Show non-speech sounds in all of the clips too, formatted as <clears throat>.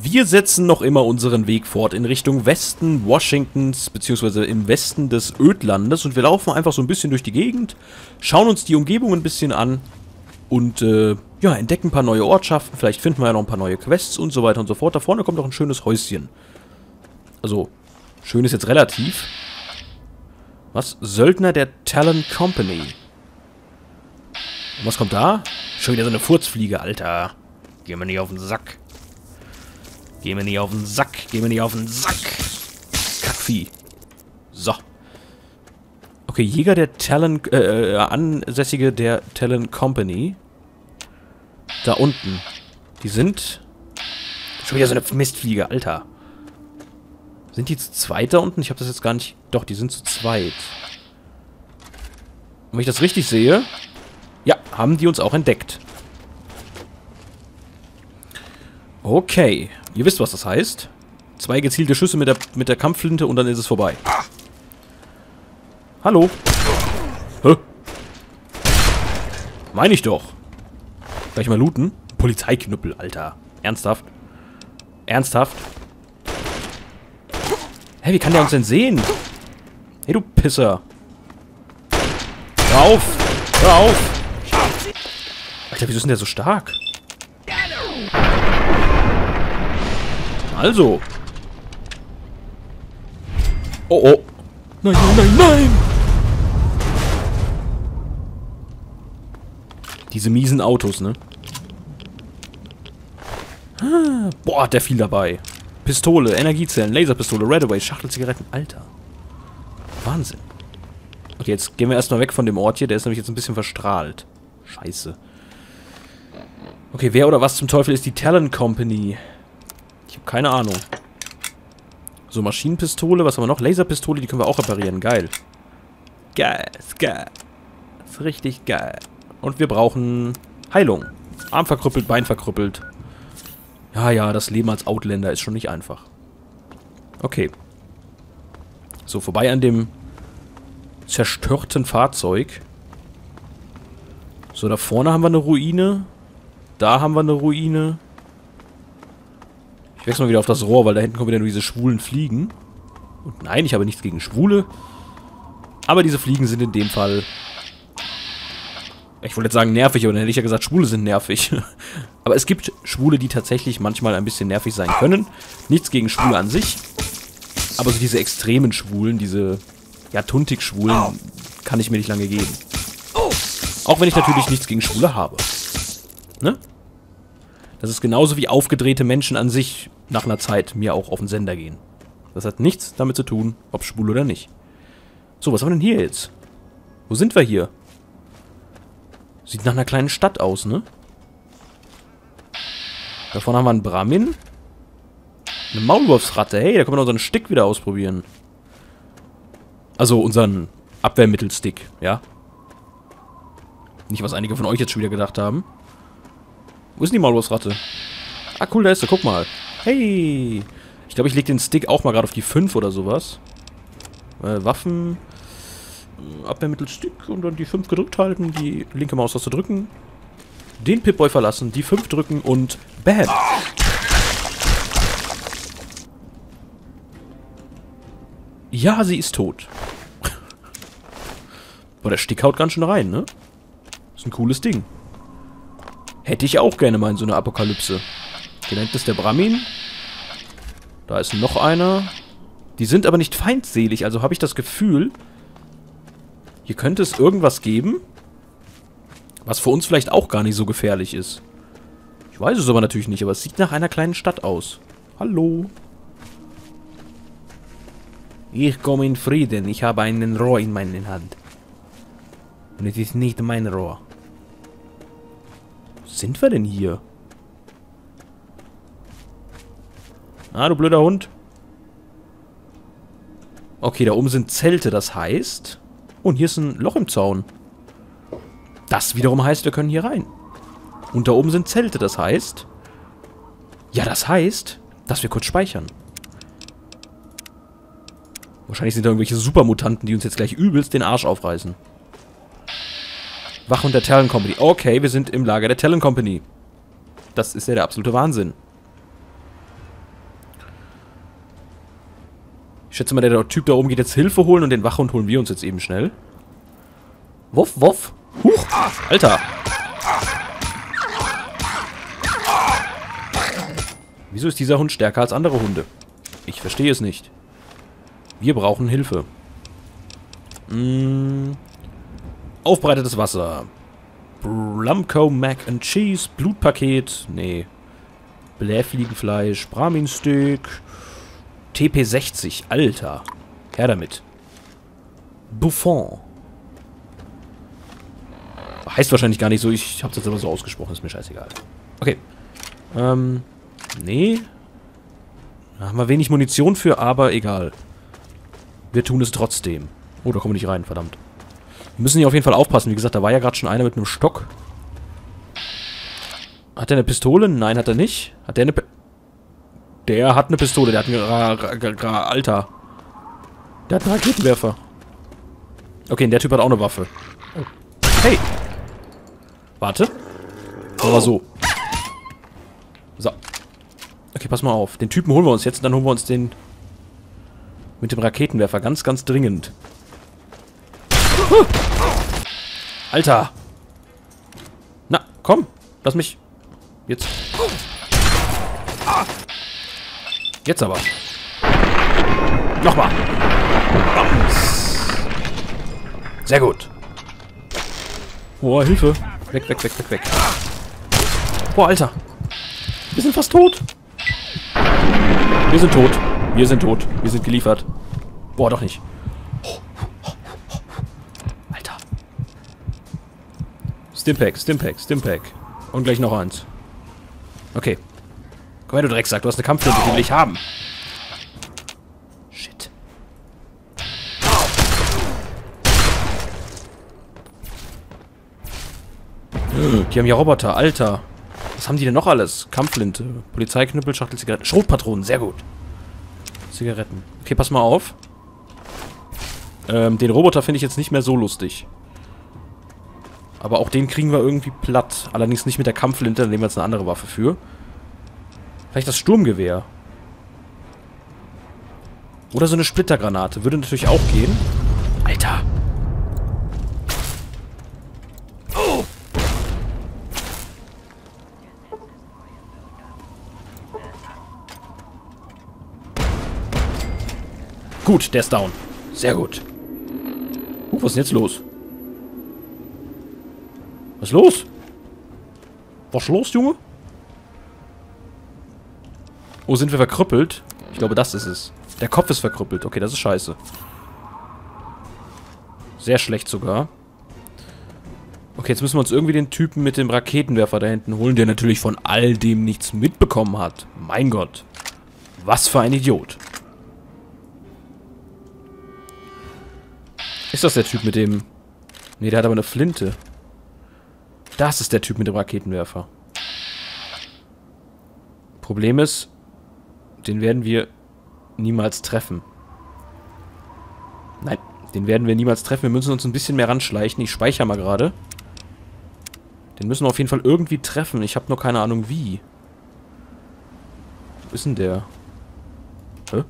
Wir setzen noch immer unseren Weg fort in Richtung Westen Washingtons, beziehungsweise im Westen des Ödlandes. Und wir laufen einfach so ein bisschen durch die Gegend, schauen uns die Umgebung ein bisschen an und äh, ja, entdecken ein paar neue Ortschaften. Vielleicht finden wir ja noch ein paar neue Quests und so weiter und so fort. Da vorne kommt auch ein schönes Häuschen. Also, schön ist jetzt relativ. Was? Söldner der Talon Company. Und was kommt da? Schon wieder so eine Furzfliege, Alter. Geh mir nicht auf den Sack. Geh mir nicht auf den Sack. Geh mir nicht auf den Sack. Kackvieh. So. Okay, Jäger der Talon... Äh, äh, Ansässige der Talon Company. Da unten. Die sind... Schon wieder so eine Mistfliege, Alter. Sind die zu zweit da unten? Ich habe das jetzt gar nicht... Doch, die sind zu zweit. Und wenn ich das richtig sehe... Ja, haben die uns auch entdeckt. Okay. Ihr wisst, was das heißt. Zwei gezielte Schüsse mit der, mit der Kampfflinte und dann ist es vorbei. Hallo? Hä? Meine ich doch. Gleich mal looten. Polizeiknüppel, Alter. Ernsthaft? Ernsthaft? Hä, wie kann der uns denn sehen? Hey, du Pisser. Hör auf! Hör auf! Alter, wieso ist der so stark? Also. Oh, oh. Nein, nein, nein, nein! Diese miesen Autos, ne? Ah, boah, der viel dabei. Pistole, Energiezellen, Laserpistole, Redaway, Schachtelzigaretten. Alter. Wahnsinn. Okay, jetzt gehen wir erstmal weg von dem Ort hier. Der ist nämlich jetzt ein bisschen verstrahlt. Scheiße. Okay, wer oder was zum Teufel ist die Talon Company? Keine Ahnung. So, Maschinenpistole, was haben wir noch? Laserpistole, die können wir auch reparieren. Geil. Geil, ist geil. Ist richtig geil. Und wir brauchen Heilung. Arm verkrüppelt, Bein verkrüppelt. Ja, ja, das Leben als Outlander ist schon nicht einfach. Okay. So, vorbei an dem zerstörten Fahrzeug. So, da vorne haben wir eine Ruine. Da haben wir eine Ruine. Ich wechsle mal wieder auf das Rohr, weil da hinten kommen wieder nur diese schwulen Fliegen. Und nein, ich habe nichts gegen Schwule. Aber diese Fliegen sind in dem Fall... Ich wollte jetzt sagen nervig, aber dann hätte ich ja gesagt, Schwule sind nervig. <laughs> aber es gibt Schwule, die tatsächlich manchmal ein bisschen nervig sein können. Nichts gegen Schwule an sich. Aber so diese extremen Schwulen, diese ja, Tuntik-Schwulen, kann ich mir nicht lange geben. Auch wenn ich natürlich nichts gegen Schwule habe. Ne? Das ist genauso wie aufgedrehte Menschen an sich nach einer Zeit mir auch auf den Sender gehen. Das hat nichts damit zu tun, ob schwul oder nicht. So, was haben wir denn hier jetzt? Wo sind wir hier? Sieht nach einer kleinen Stadt aus, ne? Da vorne haben wir einen Brahmin. Eine Maulwurfsratte. Hey, da können wir unseren Stick wieder ausprobieren. Also unseren Abwehrmittelstick, ja? Nicht, was einige von euch jetzt schon wieder gedacht haben. Wo ist die Maulwurfsratte? Ah, cool, da ist sie. Guck mal. Hey. Ich glaube, ich lege den Stick auch mal gerade auf die 5 oder sowas. Äh, Waffen. Äh, Abwehrmittelstick und dann die 5 gedrückt halten. Die linke Maustaste drücken. Den Pip-Boy verlassen. Die 5 drücken und BAM. Ja, sie ist tot. <laughs> Boah, der Stick haut ganz schön rein, ne? Ist ein cooles Ding. Hätte ich auch gerne mal in so einer Apokalypse. Nennt es der Brahmin. Da ist noch einer. Die sind aber nicht feindselig, also habe ich das Gefühl, hier könnte es irgendwas geben, was für uns vielleicht auch gar nicht so gefährlich ist. Ich weiß es aber natürlich nicht, aber es sieht nach einer kleinen Stadt aus. Hallo. Ich komme in Frieden, ich habe einen Rohr in meiner Hand. Und es ist nicht mein Rohr sind wir denn hier? Ah, du blöder Hund. Okay, da oben sind Zelte, das heißt... Und hier ist ein Loch im Zaun. Das wiederum heißt, wir können hier rein. Und da oben sind Zelte, das heißt... Ja, das heißt, dass wir kurz speichern. Wahrscheinlich sind da irgendwelche Supermutanten, die uns jetzt gleich übelst den Arsch aufreißen. Wachhund der Talon Company. Okay, wir sind im Lager der Talon Company. Das ist ja der absolute Wahnsinn. Ich schätze mal, der Typ da oben geht jetzt Hilfe holen und den Wachhund holen wir uns jetzt eben schnell. Wuff, wuff. Huch, Alter. Wieso ist dieser Hund stärker als andere Hunde? Ich verstehe es nicht. Wir brauchen Hilfe. Hm. Aufbereitetes Wasser. Blumco Mac and Cheese. Blutpaket. Nee. Blähfliegenfleisch. Braminsteak. TP60. Alter. Her damit. Buffon. Heißt wahrscheinlich gar nicht so. Ich hab's jetzt aber so ausgesprochen. Ist mir scheißegal. Okay. Ähm. Nee. Da haben wir wenig Munition für, aber egal. Wir tun es trotzdem. Oh, da kommen wir nicht rein, verdammt. Müssen hier auf jeden Fall aufpassen. Wie gesagt, da war ja gerade schon einer mit einem Stock. Hat er eine Pistole? Nein, hat er nicht. Hat der eine... P der hat eine Pistole. Der hat einen... Alter. Der hat einen Raketenwerfer. Okay, der Typ hat auch eine Waffe. Hey! Warte. Aber so. So. Okay, pass mal auf. Den Typen holen wir uns jetzt und dann holen wir uns den mit dem Raketenwerfer. Ganz, ganz dringend. Alter. Na, komm. Lass mich. Jetzt. Jetzt aber. Nochmal. Sehr gut. Boah, Hilfe. Weg, weg, weg, weg, weg. Boah, Alter. Wir sind fast tot. Wir sind tot. Wir sind tot. Wir sind geliefert. Boah, doch nicht. Stimpack, Stimpack, Stimpack. Und gleich noch eins. Okay. Komm her, du Drecksack. Du hast eine Kampflinte, die will ich haben. Shit. Die haben ja Roboter. Alter. Was haben die denn noch alles? Kampfflinte, Polizeiknüppel, Schachtel, Zigaretten, Schrotpatronen. Sehr gut. Zigaretten. Okay, pass mal auf. Ähm, den Roboter finde ich jetzt nicht mehr so lustig. Aber auch den kriegen wir irgendwie platt. Allerdings nicht mit der Kampflinte, da nehmen wir jetzt eine andere Waffe für. Vielleicht das Sturmgewehr. Oder so eine Splittergranate. Würde natürlich auch gehen. Alter. Gut, der ist down. Sehr gut. Uh, was ist denn jetzt los? Was ist los? Was ist los, Junge? Oh, sind wir verkrüppelt? Ich glaube, das ist es. Der Kopf ist verkrüppelt. Okay, das ist scheiße. Sehr schlecht sogar. Okay, jetzt müssen wir uns irgendwie den Typen mit dem Raketenwerfer da hinten holen, der natürlich von all dem nichts mitbekommen hat. Mein Gott. Was für ein Idiot. Ist das der Typ mit dem... Ne, der hat aber eine Flinte. Das ist der Typ mit dem Raketenwerfer. Problem ist, den werden wir niemals treffen. Nein, den werden wir niemals treffen. Wir müssen uns ein bisschen mehr ranschleichen. Ich speichere mal gerade. Den müssen wir auf jeden Fall irgendwie treffen. Ich habe nur keine Ahnung wie. Wo ist denn der? Hä?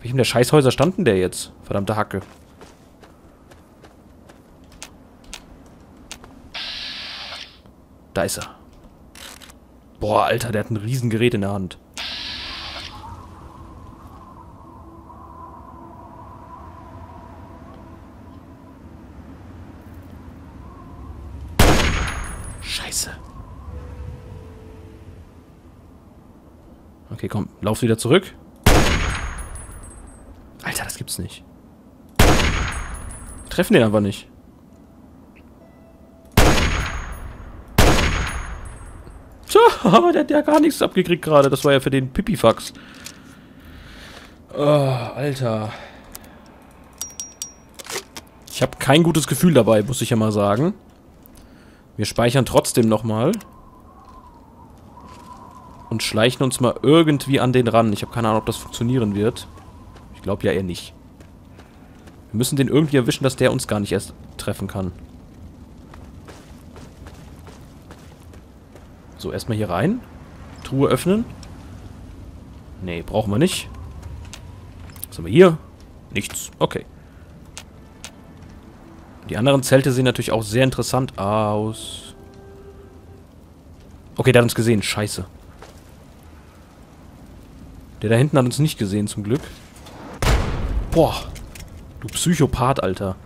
Welchem der Scheißhäuser standen der jetzt? Verdammte Hacke. Da ist er. Boah, Alter, der hat ein Riesengerät in der Hand. Scheiße. Okay, komm, lauf wieder zurück. Alter, das gibt's nicht. Wir treffen den aber nicht. Tja, der hat ja gar nichts abgekriegt gerade. Das war ja für den Pipifax. Oh, Alter. Ich habe kein gutes Gefühl dabei, muss ich ja mal sagen. Wir speichern trotzdem nochmal. Und schleichen uns mal irgendwie an den ran. Ich habe keine Ahnung, ob das funktionieren wird. Ich glaube ja eher nicht. Wir müssen den irgendwie erwischen, dass der uns gar nicht erst treffen kann. So, erstmal hier rein. Truhe öffnen. Nee, brauchen wir nicht. Was haben wir hier? Nichts. Okay. Die anderen Zelte sehen natürlich auch sehr interessant aus. Okay, der hat uns gesehen. Scheiße. Der da hinten hat uns nicht gesehen, zum Glück. Boah. Du Psychopath, Alter.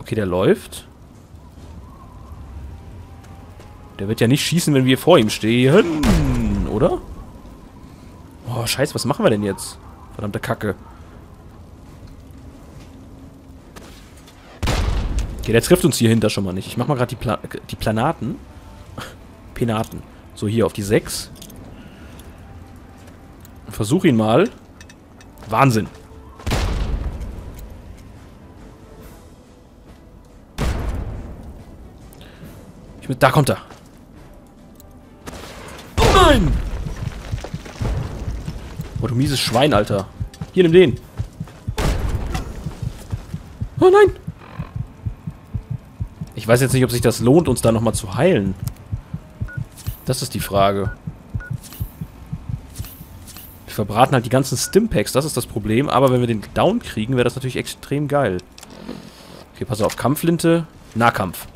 Okay, der läuft. Der wird ja nicht schießen, wenn wir vor ihm stehen, oder? Oh, scheiße, was machen wir denn jetzt? Verdammte Kacke. Okay, der trifft uns hier hinter schon mal nicht. Ich mach mal gerade die, Pla die Planaten. <laughs> Penaten. So, hier auf die 6. Versuch ihn mal. Wahnsinn. Da kommt er. Oh, du mieses Schwein, Alter. Hier, nimm den. Oh nein! Ich weiß jetzt nicht, ob sich das lohnt, uns da nochmal zu heilen. Das ist die Frage. Wir verbraten halt die ganzen Stimpacks, das ist das Problem. Aber wenn wir den down kriegen, wäre das natürlich extrem geil. Okay, pass auf. Kampfflinte, Nahkampf.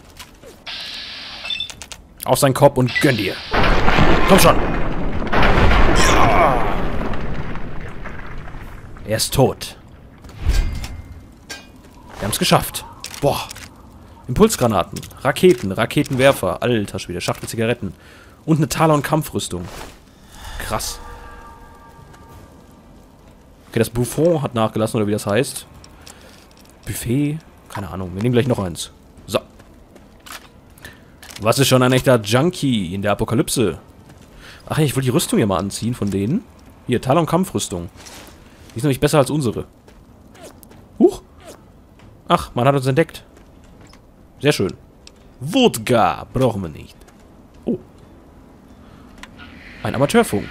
Auf seinen Kopf und gönn dir. Komm schon. Er ist tot. Wir haben es geschafft. Boah. Impulsgranaten, Raketen, Raketenwerfer, alter Schwede, Schachtel Zigaretten und eine Talon-Kampfrüstung. Krass. Okay, das Buffon hat nachgelassen, oder wie das heißt. Buffet, keine Ahnung. Wir nehmen gleich noch eins. So. Was ist schon ein echter Junkie in der Apokalypse? Ach ja, ich will die Rüstung hier mal anziehen von denen. Hier, Talon-Kampfrüstung. Die ist nämlich besser als unsere. Huch. Ach, man hat uns entdeckt. Sehr schön. Wodka brauchen wir nicht. Oh. Ein Amateurfunk.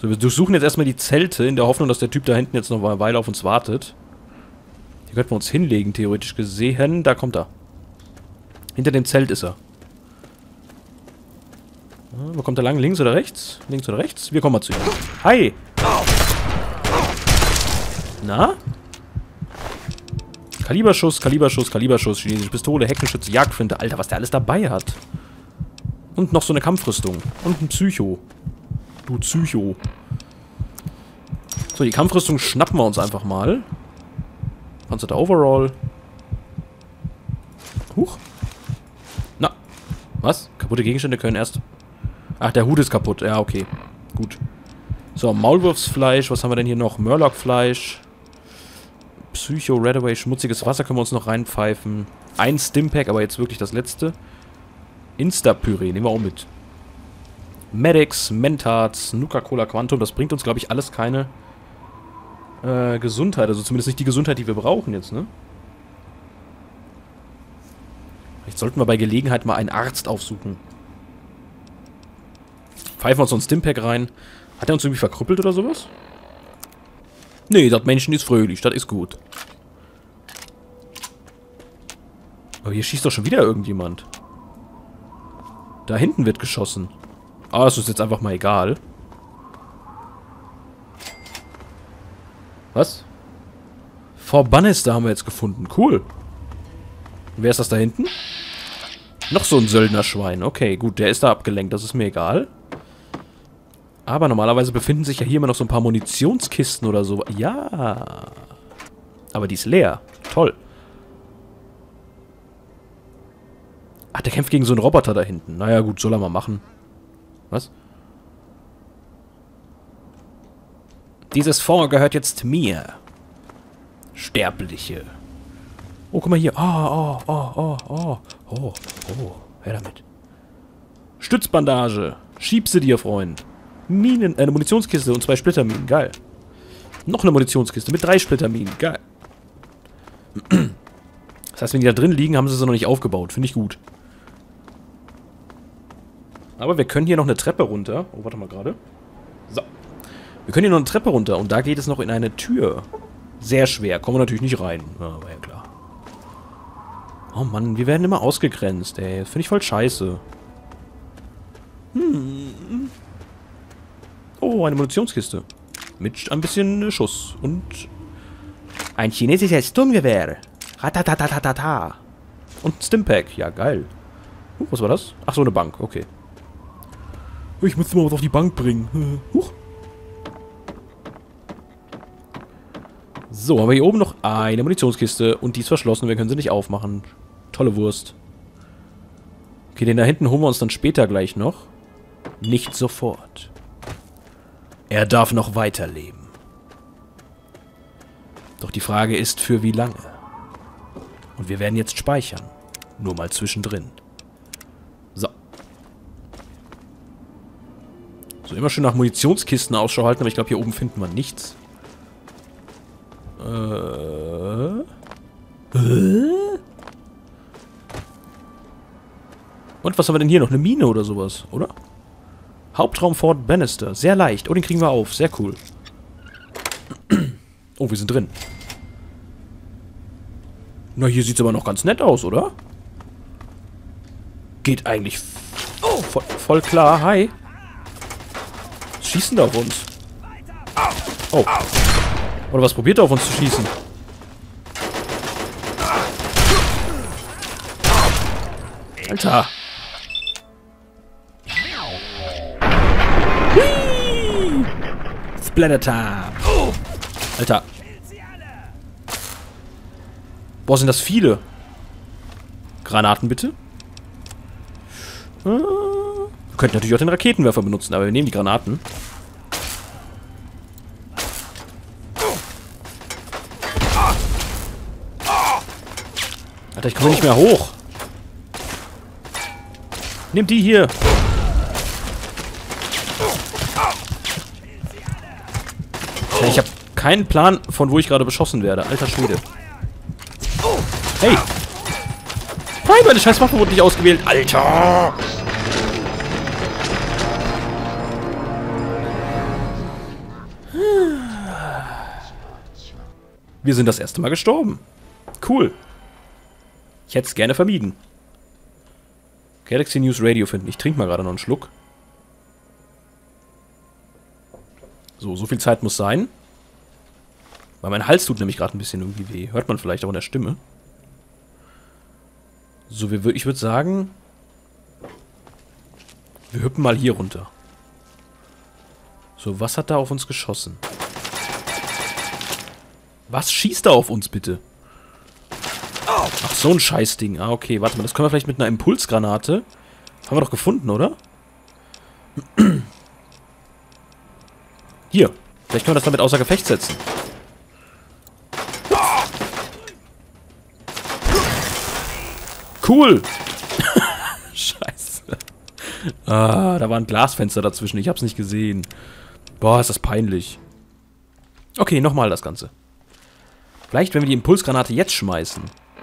So, wir durchsuchen jetzt erstmal die Zelte in der Hoffnung, dass der Typ da hinten jetzt noch eine Weile auf uns wartet. Hier könnten wir uns hinlegen, theoretisch gesehen. Da kommt er. Hinter dem Zelt ist er. Wo kommt er lang? Links oder rechts? Links oder rechts? Wir kommen mal zu ihm. Hi! Na? Kaliberschuss, Kaliberschuss, Kaliberschuss, chinesische Pistole, Heckenschütze, Jagdflinte. Alter, was der alles dabei hat. Und noch so eine Kampfrüstung. Und ein Psycho. Du Psycho. So, die Kampfrüstung schnappen wir uns einfach mal. Panzerter Overall. Huch. Na. Was? Kaputte Gegenstände können erst... Ach, der Hut ist kaputt. Ja, okay. Gut. So, Maulwurfsfleisch. Was haben wir denn hier noch? Murloc-Fleisch. Psycho, Redaway, schmutziges Wasser können wir uns noch reinpfeifen. Ein Stimpack, aber jetzt wirklich das letzte. Insta-Püree, nehmen wir auch mit. Medics, Mentats, Nuka-Cola Quantum, das bringt uns, glaube ich, alles keine äh, Gesundheit. Also zumindest nicht die Gesundheit, die wir brauchen jetzt, ne? Vielleicht sollten wir bei Gelegenheit mal einen Arzt aufsuchen. Pfeifen wir uns so ein Stimpack rein. Hat er uns irgendwie verkrüppelt oder sowas? Nee, das Menschen ist fröhlich, das ist gut. Aber hier schießt doch schon wieder irgendjemand. Da hinten wird geschossen. Ah, das ist jetzt einfach mal egal. Was? Frau Bannister haben wir jetzt gefunden. Cool. wer ist das da hinten? Noch so ein Söldnerschwein. Okay, gut, der ist da abgelenkt. Das ist mir egal. Aber normalerweise befinden sich ja hier immer noch so ein paar Munitionskisten oder so. Ja. Aber die ist leer. Toll. Ach, der kämpft gegen so einen Roboter da hinten. Naja, gut, soll er mal machen. Was? Dieses Fond gehört jetzt mir. Sterbliche. Oh, guck mal hier. Oh, oh, oh, oh, oh. Oh, oh. Her damit. Stützbandage. Schieb sie dir, Freund. Minen, äh, eine Munitionskiste und zwei Splitterminen. Geil. Noch eine Munitionskiste mit drei Splitterminen. Geil. Das heißt, wenn die da drin liegen, haben sie sie noch nicht aufgebaut. Finde ich gut. Aber wir können hier noch eine Treppe runter. Oh, warte mal gerade. So. Wir können hier noch eine Treppe runter und da geht es noch in eine Tür. Sehr schwer. Kommen wir natürlich nicht rein. War ja klar. Oh Mann, wir werden immer ausgegrenzt, ey. Das finde ich voll scheiße. Hm. Oh, eine Munitionskiste. Mit ein bisschen Schuss. Und ein chinesisches Sturmgewehr. Ratatatatata. Und Stimpack. Ja, geil. Uh, was war das? Ach so, eine Bank. Okay. Ich muss mal was auf die Bank bringen. Huch. So, haben wir hier oben noch eine Munitionskiste. Und die ist verschlossen. Wir können sie nicht aufmachen. Tolle Wurst. Okay, den da hinten holen wir uns dann später gleich noch. Nicht sofort. Er darf noch weiterleben. Doch die Frage ist, für wie lange? Und wir werden jetzt speichern. Nur mal zwischendrin. So. So, immer schön nach Munitionskisten Ausschau halten, aber ich glaube, hier oben finden wir nichts. Äh... Äh? Und was haben wir denn hier noch? Eine Mine oder sowas, oder? Hauptraum Fort Bannister. Sehr leicht. Oh, den kriegen wir auf. Sehr cool. <clears throat> Oh, wir sind drin. Na, hier sieht es aber noch ganz nett aus, oder? Geht eigentlich voll, voll klar. Hi. Was schießen da auf uns? Oh. Oder was probiert er auf uns zu schießen? Alter. Splatter Time. Alter. Boah, sind das viele. Granaten bitte. Äh, wir könnten natürlich auch den Raketenwerfer benutzen, aber wir nehmen die Granaten. Alter, ich komme nicht mehr hoch. Nimm die hier. Ich habe keinen Plan, von wo ich gerade beschossen werde. Alter Schwede. Hey! Nein, meine scheiß Waffe wurde nicht ausgewählt. Alter! Wir sind das erste Mal gestorben. Cool. Ich hätte es gerne vermieden. Galaxy News Radio finden. Ich trinke mal gerade noch einen Schluck. So, so viel Zeit muss sein. Weil mein Hals tut nämlich gerade ein bisschen irgendwie weh. Hört man vielleicht auch in der Stimme. So, wir, ich würde sagen... Wir hüppen mal hier runter. So, was hat da auf uns geschossen? Was schießt da auf uns, bitte? Ach, so ein Scheißding. Ah, okay. Warte mal, das können wir vielleicht mit einer Impulsgranate. Haben wir doch gefunden, oder? Hier. Vielleicht können wir das damit außer Gefecht setzen. Cool. <laughs> Scheiße. Ah, da war ein Glasfenster dazwischen. Ich hab's nicht gesehen. Boah, ist das peinlich. Okay, nochmal das Ganze. Vielleicht, wenn wir die Impulsgranate jetzt schmeißen.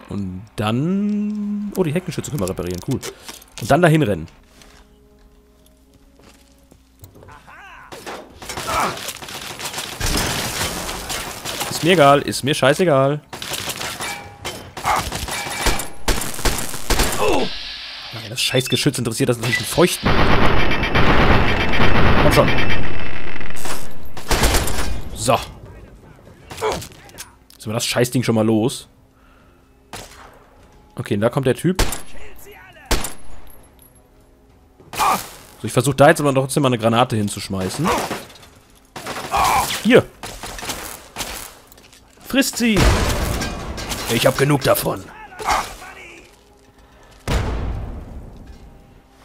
Und dann... Oh, die Heckenschütze können wir reparieren. Cool. Und dann dahin rennen. Ist mir egal. Ist mir scheißegal. Nein, das scheiß Geschütz interessiert das natürlich den Feuchten. Komm schon. So. Sind wir das Scheißding schon mal los? Okay, da kommt der Typ. So, ich versuche da jetzt aber trotzdem mal eine Granate hinzuschmeißen. Hier. Frisst sie. Ich habe genug davon.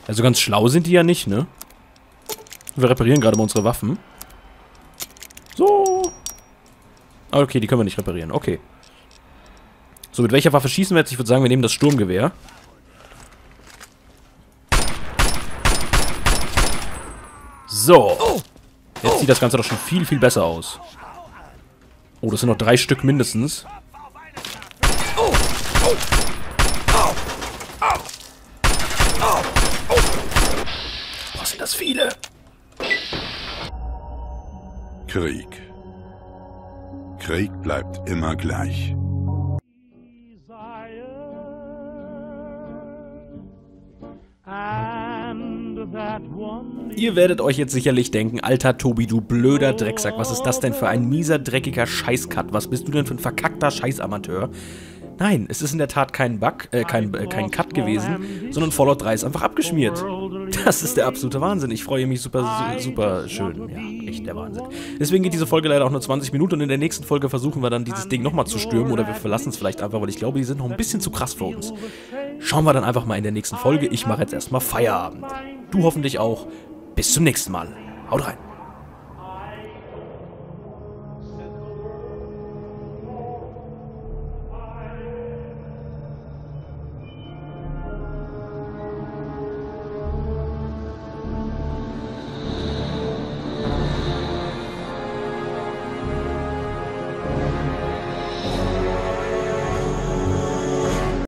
Also ganz schlau sind die ja nicht, ne? Wir reparieren gerade mal unsere Waffen. So. Ah, okay, die können wir nicht reparieren. Okay. So, mit welcher Waffe schießen wir jetzt? Ich würde sagen, wir nehmen das Sturmgewehr. So. Jetzt sieht das Ganze doch schon viel, viel besser aus. Oh, das sind noch drei Stück mindestens. Boah, sind das viele. Krieg. Krieg bleibt immer gleich. Ihr werdet euch jetzt sicherlich denken, alter Tobi, du blöder Drecksack, was ist das denn für ein mieser, dreckiger Scheißcut? Was bist du denn für ein verkackter Scheißamateur? Nein, es ist in der Tat kein Bug, äh, kein, äh, kein Cut gewesen, sondern Fallout 3 ist einfach abgeschmiert. Das ist der absolute Wahnsinn. Ich freue mich super, super schön. Ja, echt der Wahnsinn. Deswegen geht diese Folge leider auch nur 20 Minuten und in der nächsten Folge versuchen wir dann dieses Ding nochmal zu stürmen oder wir verlassen es vielleicht einfach, weil ich glaube, die sind noch ein bisschen zu krass für uns. Schauen wir dann einfach mal in der nächsten Folge. Ich mache jetzt erstmal Feierabend. Du hoffentlich auch. Bis zum nächsten Mal. Haut rein.